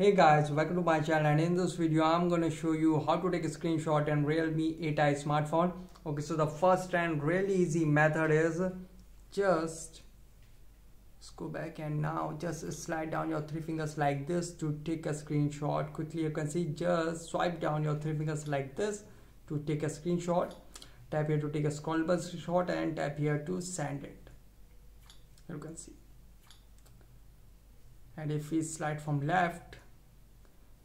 Hey guys, welcome to my channel and in this video I'm going to show you how to take a screenshot in Realme 8i smartphone. Okay, so the first and really easy method is just go back and now just slide down your three fingers like this to take a screenshot. Quickly you can see just swipe down your three fingers like this to take a screenshot. Tap here to take a scroll scrollable shot and tap here to send it. You can see. And if we slide from left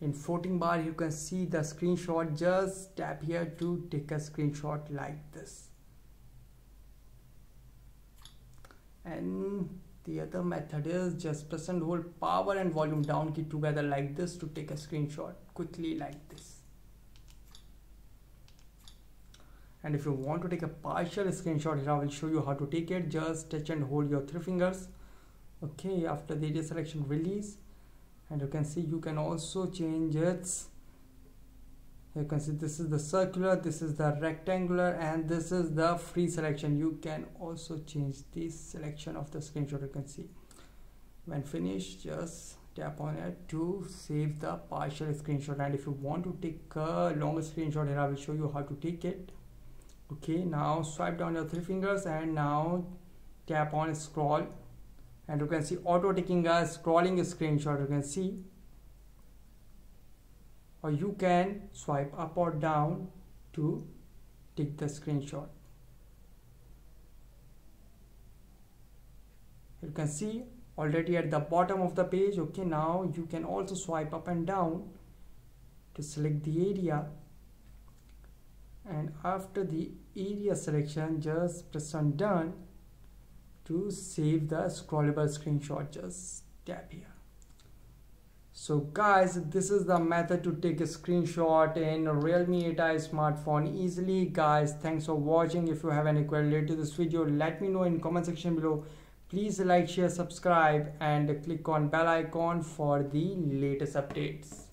in 14 bar you can see the screenshot. Just tap here to take a screenshot like this. And the other method is just press and hold power and volume down key together like this to take a screenshot quickly like this. And if you want to take a partial screenshot here I will show you how to take it. Just touch and hold your three fingers. Okay after the area selection release and you can see you can also change its you can see this is the circular this is the rectangular and this is the free selection. You can also change this selection of the screenshot you can see. When finished just tap on it to save the partial screenshot. And if you want to take a longer screenshot here i will show you how to take it. Okay now swipe down your three fingers and now tap on scroll and you can see auto taking a scrolling a screenshot. You can see. Or you can swipe up or down to take the screenshot. You can see already at the bottom of the page. Okay now you can also swipe up and down to select the area. And after the area selection just press on done to save the scrollable screenshot just tap here. So guys this is the method to take a screenshot in realme 8i smartphone easily. Guys thanks for watching. If you have any query related to this video let me know in comment section below. Please like share subscribe and click on bell icon for the latest updates